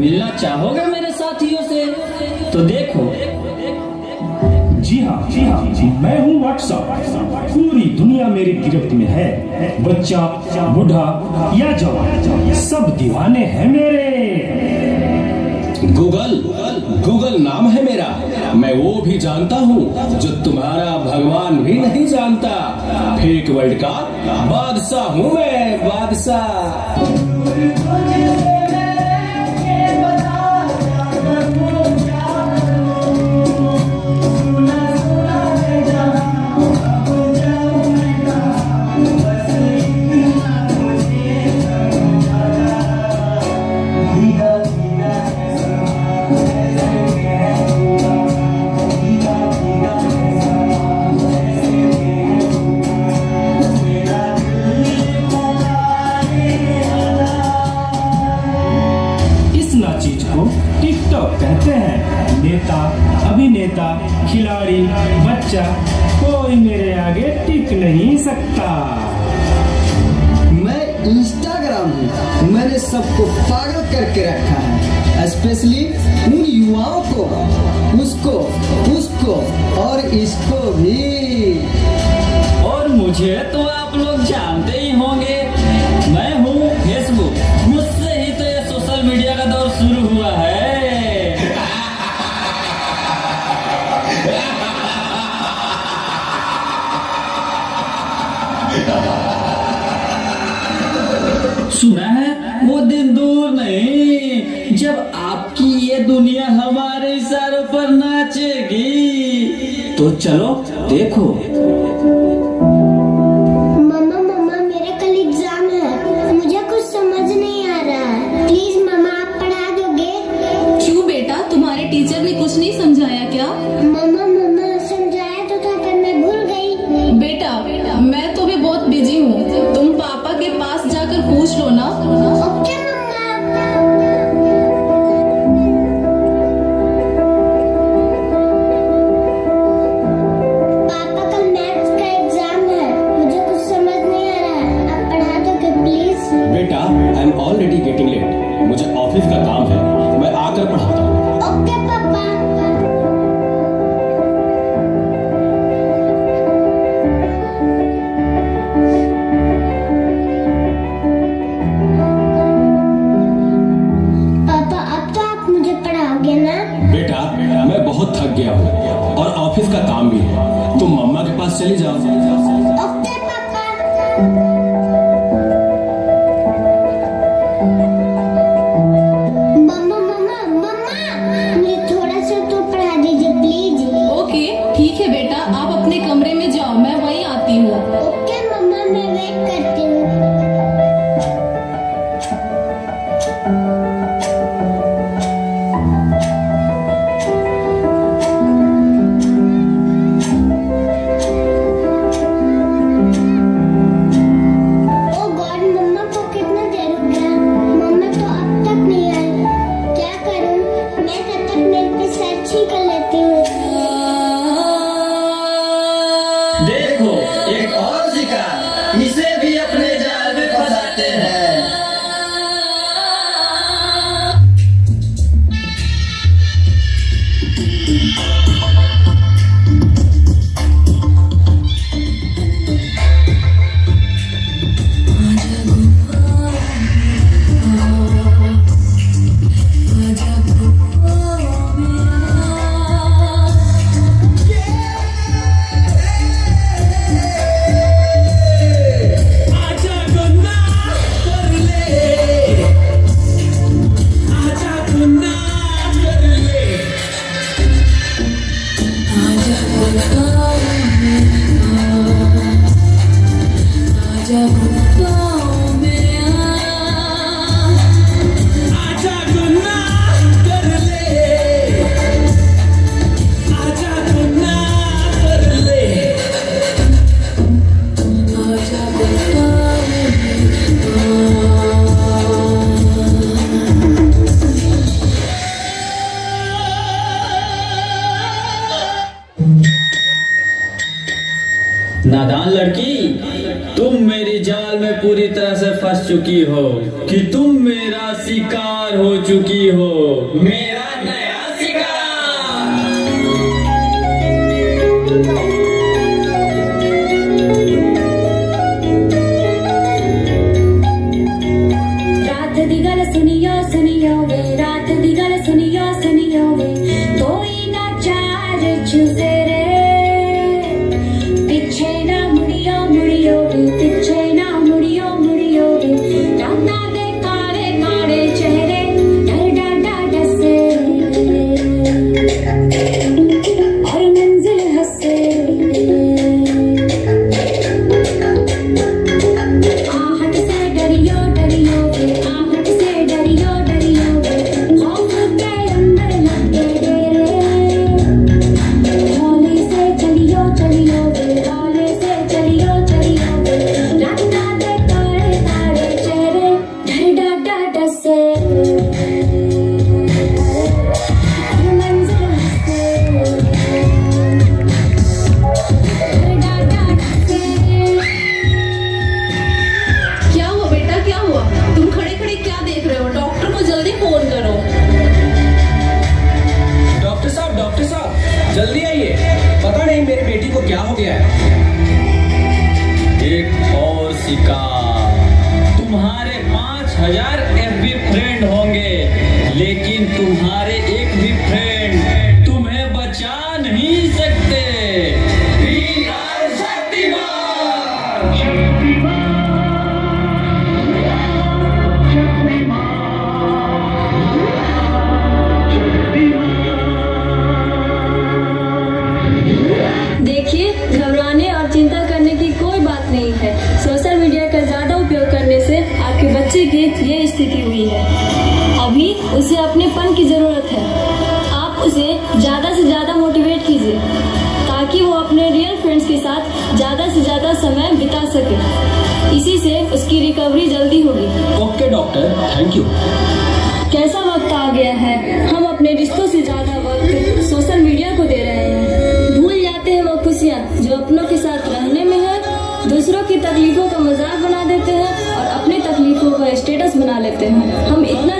मिलना चाहोगे मेरे साथियों से? तो देखो। जी हाँ जी हाँ जी, मैं हूँ व्हाट्सअप पूरी दुनिया मेरी गिरफ्त में है। बच्चा, बूढ़ा, या जवान, सब दीवाने हैं मेरे। गूगल गूगल नाम है मेरा। मैं वो भी जानता हूँ जो तुम्हारा भगवान भी नहीं जानता। फेक वर्ल्ड का बादशाह हूँ मैं, बादशाह। टिकटॉक कहते हैं नेता अभिनेता खिलाड़ी बच्चा कोई मेरे आगे टिक नहीं सकता। मैं इंस्टाग्राम हूँ। मैंने सबको पागल करके रखा है। स्पेशली उन युवाओं को उसको उसको और इसको भी। और मुझे तो आप लोग जानते सुना है? वो दिन दूर नहीं। जब आपकी ये दुनिया हमारे सर पर नाचेगी। तो चलो, देखो। ऑलरेडी गेटिंग लेट मुझे ऑफ़िस का काम है मैं आकर पढ़ाता हूँ। ओके पापा पापा अब तो आप मुझे पढ़ाओगे ना? बेटा मैं बहुत थक गया हूँ और ऑफ़िस का काम भी है। तुम मम्मा के पास चली जाओ। ओके पापा शिकार इसे नादान लड़की, तुम मेरी जाल में पूरी तरह से फंस चुकी हो कि तुम मेरा शिकार हो चुकी हो। मेरा नया शिकार। callar फन की ज़रूरत है। आप उसे ज़्यादा से ज़्यादा मोटिवेट कीजिए ताकि वो अपने रियल फ्रेंड्स के साथ ज़्यादा से ज़्यादा समय बिता सके। इसी से उसकी रिकवरी जल्दी होगी। ओके डॉक्टर थैंक यू कैसा वक्त आ गया है? हम अपने रिश्तों से ज़्यादा वक्त सोशल मीडिया को दे रहे हैं। भूल जाते हैं वो खुशियाँ जो अपनों के साथ रहने में है दूसरों की तकलीफों का मज़ाक बना देते हैं और अपनी तकलीफों का स्टेटस बना लेते हैं। हम इतना